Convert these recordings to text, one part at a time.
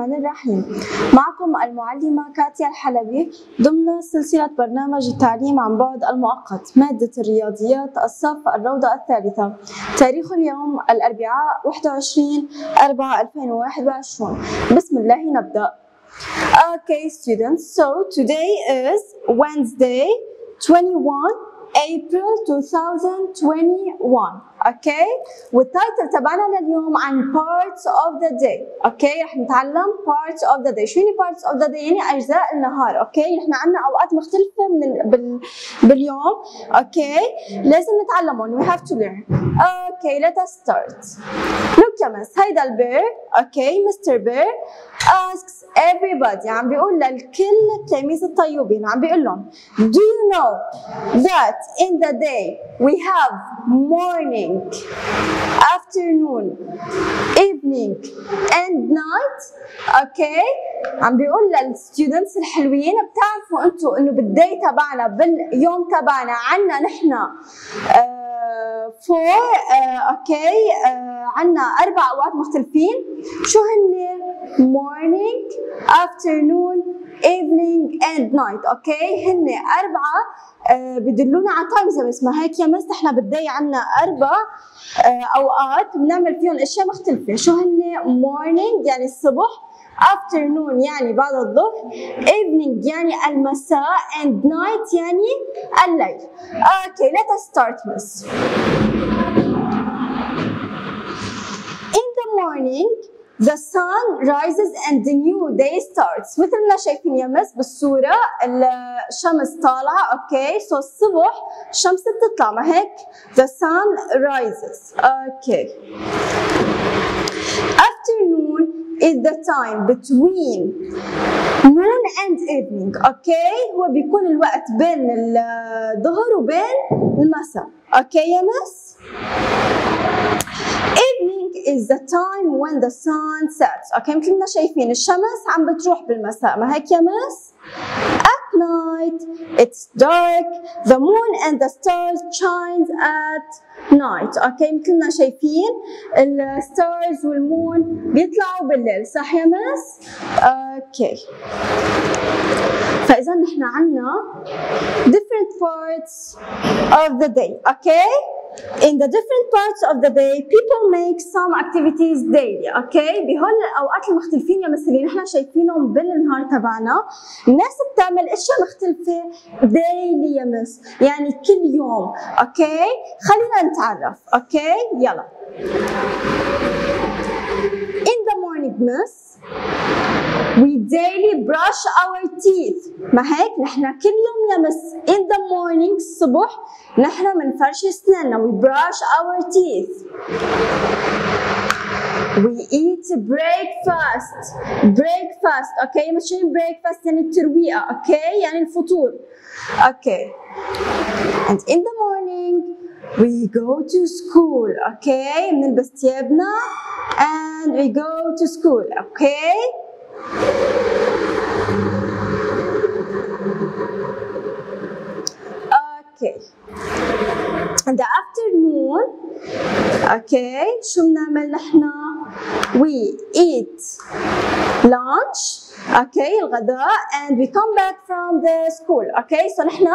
الرحمن الرحيم. معكم المعلمة كاتيا الحلبي ضمن سلسلة برنامج التعليم عن بعد المؤقت مادة الرياضيات الصف الروضة الثالثة. تاريخ اليوم الأربعاء 21 4 2021 بسم الله نبدأ. Okay students, so today is Wednesday 21 April 2021 أوكي وال title تبعنا لليوم عن parts of the day okay رح نتعلم parts of the day. شو يعني parts of the day يعني أجزاء النهار okay نحن عندنا أوقات مختلفة من بال... باليوم okay لازم نتعلمهم we have to learn. okay let us start. Look يا miss هيدا ال bear okay mister bear. Asks everybody. عم بيقول للكل التلاميذ الطيبين. عم بيقول لهم do you know that in the day we have morning afternoon evening and night? okay عم بيقول لل students الحلوين بتعرفوا أنتم إنه بال day تبعنا باليوم تبعنا عنا نحن four okay عنا أربع أوقات مختلفين. شو هن؟ morning afternoon evening and night okay؟ هن أربعة آه بدلونا على time زي ما هيك يا miss نحن بال day عنا أربع آه أوقات بنعمل فيهم أشياء مختلفة. شو هن؟ morning يعني الصبح. Afternoon يعني بعد الظهر evening يعني المساء and night يعني الليل okay let us start miss in the morning The sun rises and the new day starts مثل ما شايفين يا miss بالصورة الشمس طالعة okay so so الصبح الشمس بتطلع ما هيك The sun rises okay Afternoon is the time between noon and evening okay هو بيكون الوقت بين الظهر وبين المساء. okay يا miss evening is the time when the sun sets. okay مثل ما شايفين الشمس عم بتروح بالمساء. ما هيك يا miss؟ At night it's dark. The moon and the stars shines at night. okay مثل ما شايفين ال stars وال moon بيطلعوا بالليل. صح يا miss؟ okay فإذا نحن عندنا different parts of the day. Okay? In the different parts of the day people make some activities daily okay? بهول الاوقات المختلفين يا miss اللي نحن شايفينهم بالنهار تبعنا. الناس بتعمل أشياء مختلفة daily يا miss يعني كل يوم okay خلينا نتعرف okay يلا. In the morning miss we daily brush our teeth ما هيك نحن كل يوم يا miss in the morning الصبح نحن بنفرش اسناننا we brush our teeth we eat breakfast breakfast okay مش breakfast يعني الترويقه okay يعني الفطور okay and in the morning we go to school okay بنلبس ثيابنا and we go to school اوكي اوكي in the afternoon اوكي شو بنعمل نحن We eat lunch okay الغداء and we come back from the school okay so نحن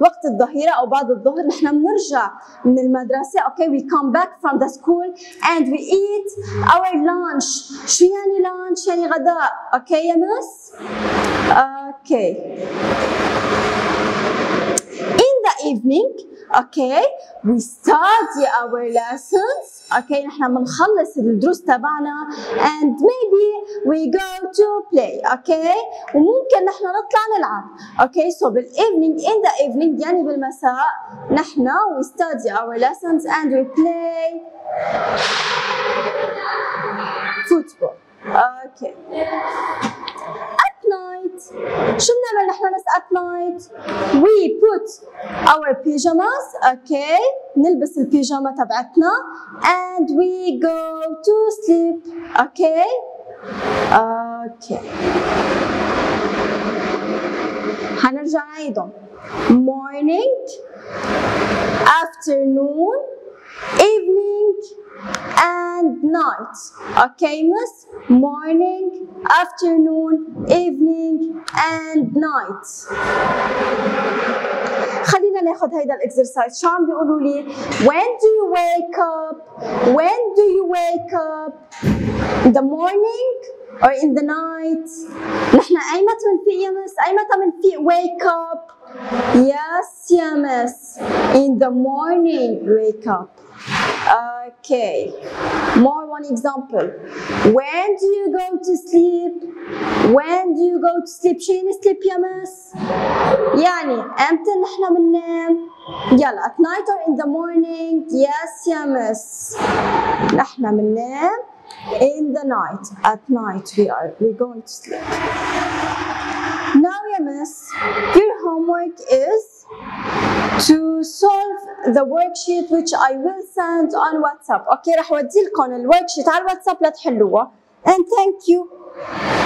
وقت الظهيره أو بعد الظهر نحن بنرجع من المدرسة okay we come back from the school and we eat our lunch شو يعني lunch يعني غداء okay يا miss أوكي in the evening okay we study our lessons okay نحن بنخلص الدروس تبعنا and maybe we go to play okay وممكن نحن نطلع نلعب okay so بالايفنينج in the evening يعني بالمساء نحن we study our lessons and we play football okay we put our pajamas okay نلبس البيجامة تبعتنا and we go to sleep okay okay هنرجع نعيدهم morning afternoon evening and night okay miss morning afternoon evening and night خلينا ناخذ هيدا الاكسرسايز شو عم بيقولوا لي when do you wake up when do you wake up in the morning or in the night نحن ايمتى بنفيق يا مس ايمتى بنفيق wake up yes يا مس in the morning wake up okay more one example when do you go to sleep when do you go to sleep شو يعني sleep يا مس يعني امتى نحن بننام يلا at night or in the morning yes يا مس نحن بننام in the night at night we are we going to sleep now يا مس your homework is to solve the worksheet which I will send on WhatsApp. اوكي رح اودي لكم الورك شيت على الواتساب لتحلوها. And thank you.